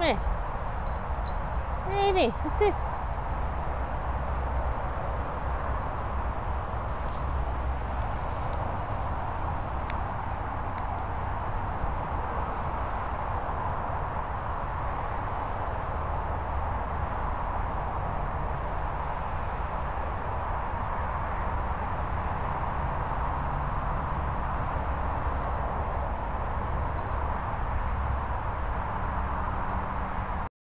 me. Amy, what's this?